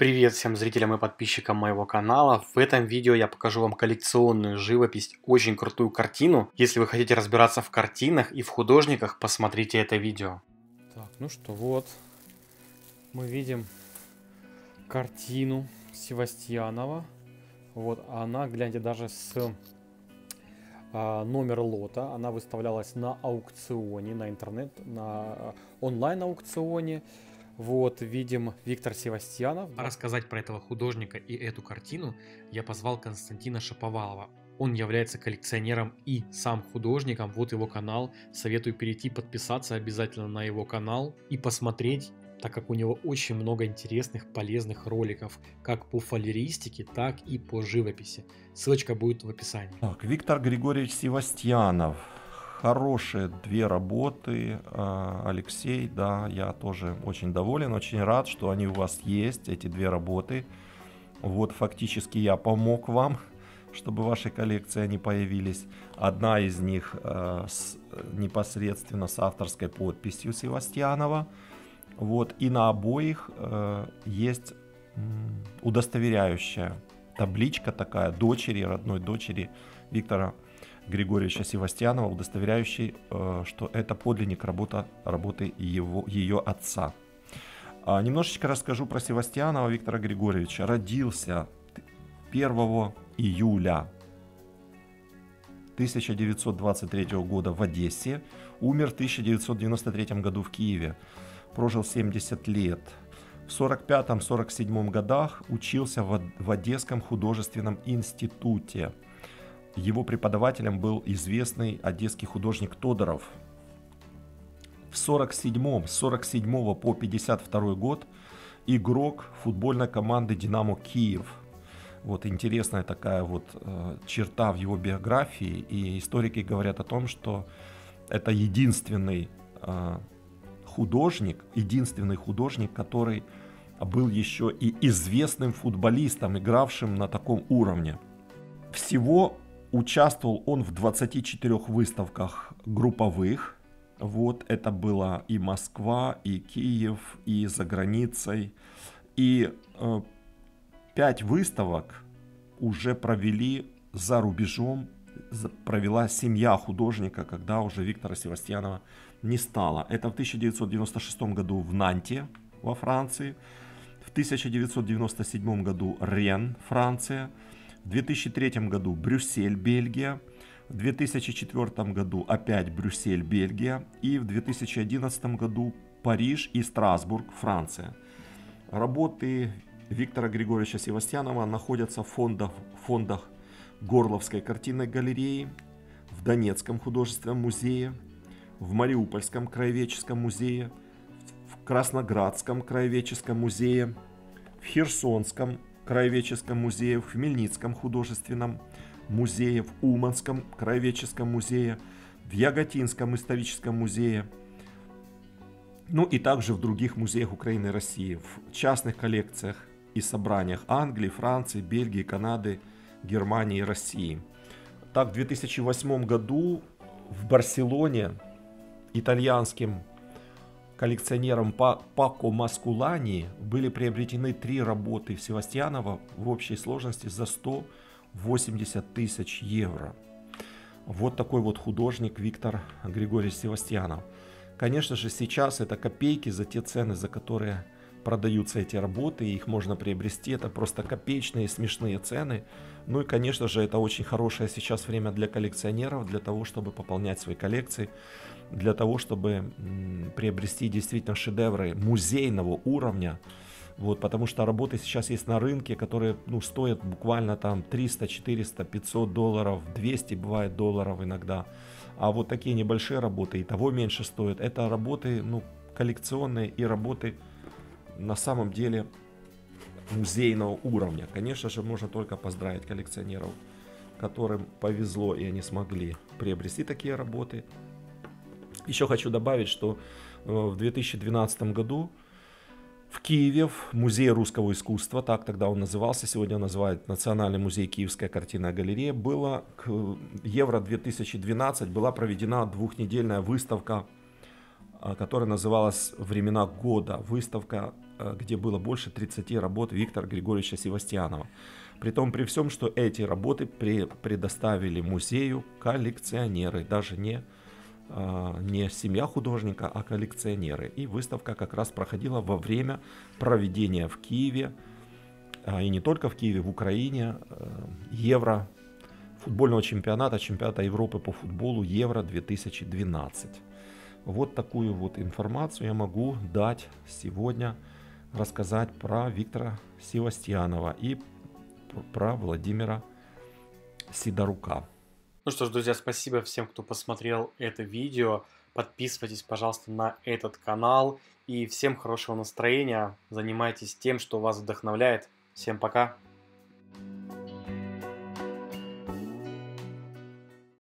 Привет всем зрителям и подписчикам моего канала. В этом видео я покажу вам коллекционную живопись, очень крутую картину. Если вы хотите разбираться в картинах и в художниках, посмотрите это видео. Так, ну что, вот. Мы видим картину Севастьянова. Вот она, гляньте, даже с а, номер лота. Она выставлялась на аукционе, на интернет, на а, онлайн аукционе. Вот, видим Виктор Севастьянов. А рассказать про этого художника и эту картину я позвал Константина Шаповалова. Он является коллекционером и сам художником. Вот его канал. Советую перейти, подписаться обязательно на его канал и посмотреть так как у него очень много интересных, полезных роликов, как по фалеристике, так и по живописи. Ссылочка будет в описании. Так, Виктор Григорьевич Севастьянов, хорошие две работы. А, Алексей, да, я тоже очень доволен, очень рад, что они у вас есть, эти две работы. Вот фактически я помог вам, чтобы в вашей коллекции они появились. Одна из них э, с, непосредственно с авторской подписью Севастьянова. Вот, и на обоих э, есть удостоверяющая табличка такая дочери, родной дочери Виктора Григорьевича Севастьянова, удостоверяющий, э, что это подлинник работа, работы его, ее отца. А, немножечко расскажу про Севастьянова Виктора Григорьевича. Родился 1 июля 1923 года в Одессе, умер в 1993 году в Киеве, прожил 70 лет. В 1945-1947 годах учился в, Одесском художественном институте – его преподавателем был известный одесский художник Тодоров. В 47 с 47 по 52 год игрок футбольной команды «Динамо Киев». Вот интересная такая вот э, черта в его биографии. И историки говорят о том, что это единственный э, художник, единственный художник, который был еще и известным футболистом, игравшим на таком уровне. Всего Участвовал он в 24 выставках групповых. Вот это было и Москва, и Киев, и за границей. И э, 5 выставок уже провели за рубежом, провела семья художника, когда уже Виктора Севастьянова не стало. Это в 1996 году в Нанте во Франции, в 1997 году Рен, Франция, в 2003 году Брюссель, Бельгия. В 2004 году опять Брюссель, Бельгия. И в 2011 году Париж и Страсбург, Франция. Работы Виктора Григорьевича Севастьянова находятся в фондах, фондах Горловской картинной галереи, в Донецком художественном музее, в Мариупольском краеведческом музее, в Красноградском краеведческом музее, в Херсонском краеведческом музее, в Хмельницком художественном музее, в Уманском краеведческом музее, в Яготинском историческом музее, ну и также в других музеях Украины и России, в частных коллекциях и собраниях Англии, Франции, Бельгии, Канады, Германии и России. Так, в 2008 году в Барселоне итальянским коллекционером Пако Маскулани были приобретены три работы Севастьянова в общей сложности за 180 тысяч евро. Вот такой вот художник Виктор Григорьевич Севастьянов. Конечно же, сейчас это копейки за те цены, за которые продаются эти работы, их можно приобрести. Это просто копеечные смешные цены. Ну и, конечно же, это очень хорошее сейчас время для коллекционеров, для того, чтобы пополнять свои коллекции для того, чтобы приобрести действительно шедевры музейного уровня. Вот, потому что работы сейчас есть на рынке, которые ну, стоят буквально там 300, 400, 500 долларов, 200 бывает долларов иногда. А вот такие небольшие работы и того меньше стоят. Это работы ну, коллекционные и работы на самом деле музейного уровня. Конечно же, можно только поздравить коллекционеров, которым повезло и они смогли приобрести такие работы. Еще хочу добавить, что э, в 2012 году в Киеве, в Музее русского искусства, так тогда он назывался, сегодня он называют Национальный музей Киевская картинная галерея, было к Евро 2012 была проведена двухнедельная выставка, э, которая называлась «Времена года». Выставка э, где было больше 30 работ Виктора Григорьевича Севастьянова. При том, при всем, что эти работы предоставили музею коллекционеры, даже не, э, не семья художника, а коллекционеры. И выставка как раз проходила во время проведения в Киеве, и не только в Киеве, в Украине, Евро футбольного чемпионата, чемпионата Европы по футболу Евро 2012. Вот такую вот информацию я могу дать сегодня, рассказать про Виктора Севастьянова и про Владимира Сидорука. Ну что ж, друзья, спасибо всем, кто посмотрел это видео. Подписывайтесь, пожалуйста, на этот канал. И всем хорошего настроения. Занимайтесь тем, что вас вдохновляет. Всем пока. thank you